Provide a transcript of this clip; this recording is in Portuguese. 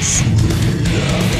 Sweet.